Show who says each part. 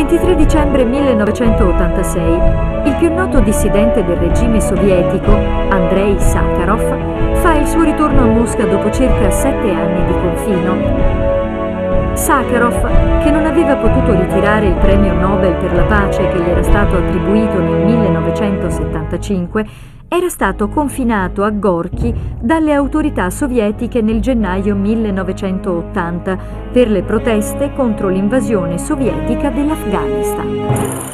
Speaker 1: 23 dicembre 1986, il più noto dissidente del regime sovietico, Andrei Sakharov, fa il suo ritorno a Mosca dopo circa sette anni di confino. Sakharov, che non aveva potuto ritirare il premio Nobel per la pace che gli era stato attribuito nel 1975, era stato confinato a Gorky dalle autorità sovietiche nel gennaio 1980 per le proteste contro l'invasione sovietica dell'Afghanistan.